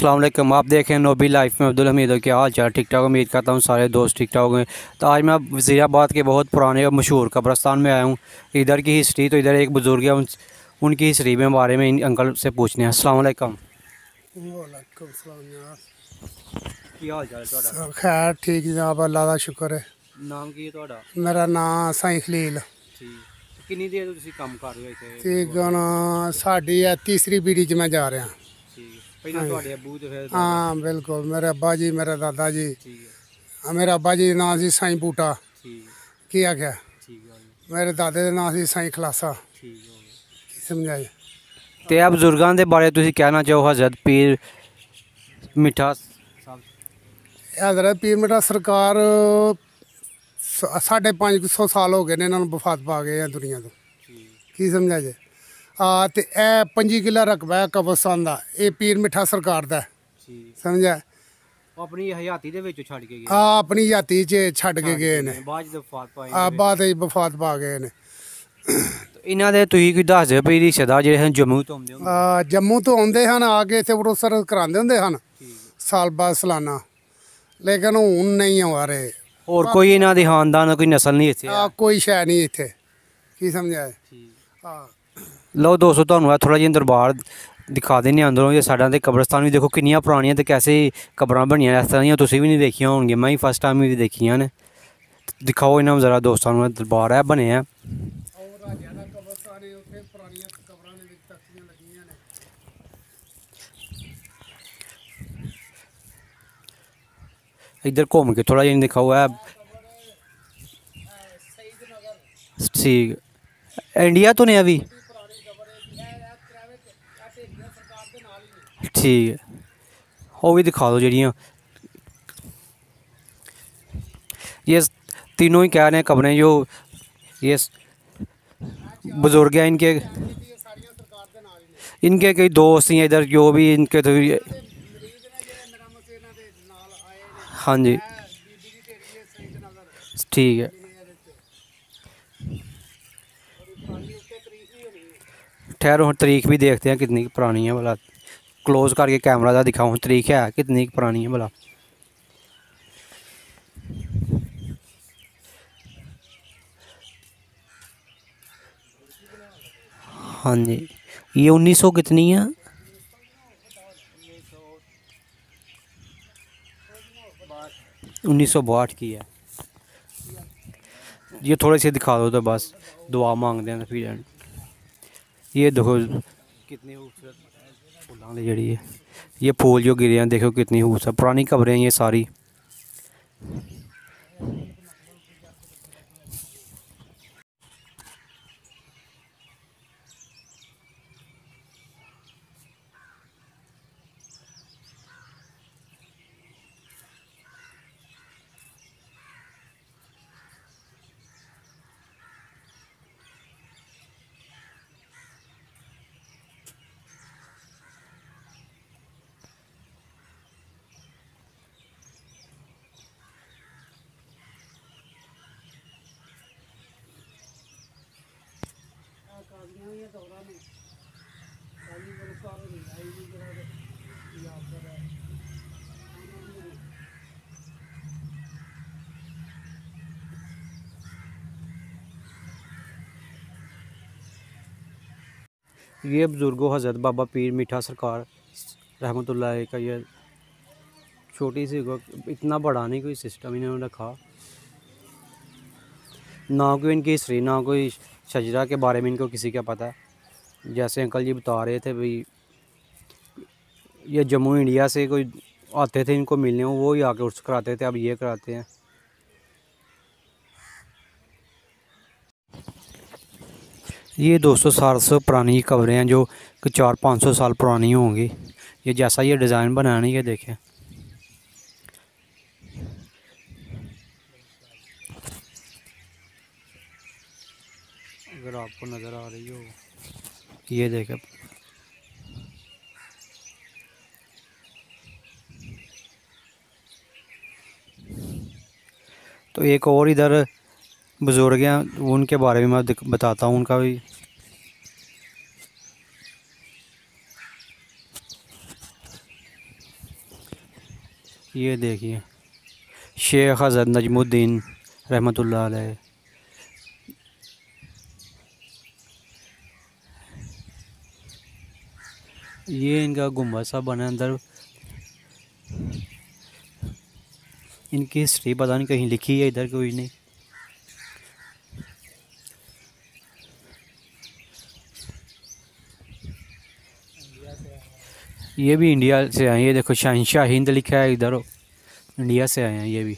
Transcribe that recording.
असलम आप देख रहे हैं नोबी लाइफ में अब्दुल हमीद। के हाल चाल? ठीक ठाक? उम्मीद करता हूँ सारे दोस्त ठीक ठाक हुए तो आज मैं वज़ीराबाद के बहुत पुराने और मशहूर कब्रस्तान में आया हूँ। इधर की हिस्ट्री तो इधर एक बुज़ुर्ग है उन, उनकी हिस्ट्री में बारे में इन अंकल से पूछने हैं। असलकम खैर ठीक जनाब अल्लाह का शुक्र है। नाम की है मेरा नाम साई खलील। कितनी देर काम कर रहे हो ते साडी है तीसरी पीढ़ी च मैं जा रहा। ਪਹਿਲਾਂ ਤੁਹਾਡੇ ਅੱਬੂ ਤੇ ਫਿਰ ਹਾਂ ਬਿਲਕੁਲ। ਮੇਰੇ ਅੱਬਾ ਜੀ ਮੇਰੇ ਦਾਦਾ ਜੀ। ਠੀਕ ਹੈ। ਆ ਮੇਰਾ ਅੱਬਾ ਜੀ ਦਾ ਨਾਮ ਸੀ ਸਾਈਂ ਬੂਟਾ। ਠੀਕ ਕੀ ਆਖਿਆ ਠੀਕ ਹੈ ਮੇਰੇ ਦਾਦੇ ਦਾ ਨਾਮ ਸੀ ਸਾਈਂ ਖਲਾਸਾ। ਠੀਕ ਹੋ ਗਿਆ ਕੀ ਤੇ ਆ ਬਜ਼ੁਰਗਾਂ ਦੇ ਬਾਰੇ ਤੁਸੀਂ ਕਹਿਣਾ ਚਾਹੋ ਹਜ਼ਰਤ ਪੀਰ ਮਿੱਠਾ ਸਾਹਿਬ ਹਜ਼ਰਤ ਪੀਰ ਮੇਰਾ ਸਰਕਾਰ ਸਾਢੇ ਪੰਜ ਕੁ ਸੌ ਸਾਲ ਹੋ ਗਏ ਨੇ ਇਹਨਾਂ ਨੂੰ ਵਫਾਤ ਪਾ ਗਏ ਆ ਦੁਨੀਆ ਤੋਂ। ਕੀ ਸਮਝਿਆ ਜੇ? ਆ ਤੇ ਇਹ 25 ਕਿਲਾ ਰਕਬਾ ਹੈ ਕਬਰਸਤਾਨ ਦਾ। ਇਹ ਪੀਰ ਮਿੱਠਾ ਸਰਕਾਰ ਦਾ। ਠੀਕ। ਸਮਝਿਆ? ਉਹ ਆਪਣੀ ਹਯਾਤੀ ਦੇ ਵਿੱਚ ਛੱਡ ਕੇ ਗਏ। ਆ ਆਪਣੀ ਜਾਤੀ 'ਚ ਛੱਡ ਕੇ ਗਏ ਨੇ। ਬਾਅਦ ਜਦੋਂ ਵਫਾਤ ਪਾਈ ਆ ਬਾਅਦ ਵਿੱਚ ਵਫਾਤ ਪਾ ਗਏ ਨੇ। ਇਹਨਾਂ ਦੇ ਤੁਸੀਂ ਕੋਈ ਦੱਸ ਦਿਓ ਵੀ ਰਿਸ਼ਤੇਦਾਰ ਜਿਹੜੇ ਹਨ ਜੰਮੂ ਤੋਂ ਆਉਂਦੇ ਹੋਣਗੇ। ਆ ਜੰਮੂ ਤੋਂ ਆਉਂਦੇ ਹਨ ਆ ਕੇ ਇੱਥੇ ਬਰੋਸਰ ਕਰਾਉਂਦੇ ਹੁੰਦੇ ਹਨ। ਸਾਲ ਬਾਅਦ ਸਾਲਾਨਾ। ਲੇਕਿਨ ਹੁਣ ਨਹੀਂ ਆ ਰਹੇ। ਹੋਰ ਕੋਈ ਇਹਨਾਂ ਦੇ ਖਾਨਦਾਨ ਕੋਈ ਨਸਲ ਨਹੀਂ ਇੱਥੇ ਆ ਕੋਈ ਸ਼ੈ ਨਹੀਂ ਇੱਥੇ। ਕੀ ਸਮਝਿਆ? ਠੀਕ। ਆ ਲਓ ਦੋਸਤੋ ਤੁਹਾਨੂੰ ਥੋੜਾ ਜਿਹਾ ਦਰਬਾਰ ਦਿਖਾ ਦਿੰਦੇ ਹਾਂ ਅੰਦਰੋਂ ਇਹ ਸਾਡਾ ਤੇ ਕਬਰਸਤਾਨ ਵੀ ਦੇਖੋ ਕਿੰਨੀਆਂ ਪੁਰਾਣੀਆਂ ਤੇ ਕੈਸੇ ਕਬਰਾਂ ਬਣੀਆਂ ਇਸ ਤਰ੍ਹਾਂ ਦੀਆਂ ਤੁਸੀਂ ਵੀ ਨਹੀਂ ਦੇਖੀਆਂ ਹੋਣਗੀਆਂ ਮੈਂ ਹੀ ਫਸਟ ਟਾਈਮ ਵੀ ਦੇਖੀਆਂ ਨੇ ਦਿਖਾਓ ਇਹਨਾਂ ਨੂੰ ਜ਼ਰਾ ਦੋਸਤਾਂ ਨੂੰ ਇਹ ਦਰਬਾਰ ਹੈ ਬਣਿਆ ਔਰ ਰਾਜਾ ਦਾ ਕਬਰਸਤਾਨ ਹੈ ਉੱਥੇ ਪੁਰਾਣੀਆਂ ਕਬਰਾਂ ਦੇ ਵਿੱਚ ਤਖਤੀਆਂ ਲੱਗੀਆਂ ਨੇ ठीक है वो भी दिखा दो जेह्ड़ियाँ। ये तीनों ही कह रहे हैं कमरे जो ये बुज़ुर्ग हैं, इनके इनके कई दोस्त हैं इधर, जो भी इनके तो हाँ जी। ठीक है ठहरो तरीख भी देखते हैं कितनी पुरानी है, भला। क्लोज करके कैमरा दा दिखाऊँ। तरीक है, कितनी पुरानी है भला। हाँ जी। ये उन्नीस सौ कितनी है? उन्नीस सौ बाहठ की है। ये थोड़े से दिखा दो तो बस, दुआ मांगते हैं फिर ये देखो, कितनी खूबसूरत। फूलों की जड़ी है ये फूल जो गिरे हैं, देखो कितनी खूबसूरत, पुरानी खबरें हैं ये सारी। ये बुज़ुर्गों हज़रत बाबा पीर मीठा सरकार रहमतुल्लाह का ये छोटी सी इतना बड़ा नहीं कोई सिस्टम इन्होंने रखा। ना कोई इनकी हिस्ट्री ना कोई शजरा के बारे में इनको किसी का पता? है जैसे अंकल जी बता रहे थे भाई, ये जम्मू इंडिया से कोई आते थे, इनको मिलने, वो ही आके उर्स कराते थे, अब ये कराते हैं। ये दोस्तों सात सौ पुरानी कब्रें हैं जो चार पाँच सौ साल पुरानी होंगी। ये जैसा ये डिज़ाइन बनाया नहीं ये देखें। अगर आपको नज़र आ रही हो। ये देखें। तो एक और इधर बुज़ुर्ग हैं, उनके बारे में मैं बताता हूँ उनका भी। ये देखिए, शेख हज़रत नजमुद्दीन रहमतुल्लाह अलैह। ये इनका गुंबद सा बना है अंदर। इनकी हिस्ट्री पता नहीं कहीं लिखी है, इधर कोई नहीं। ये भी इंडिया से आए हैं, ये देखो शहनशाह हिंद लिखा है इधर। इंडिया से आए हैं ये भी।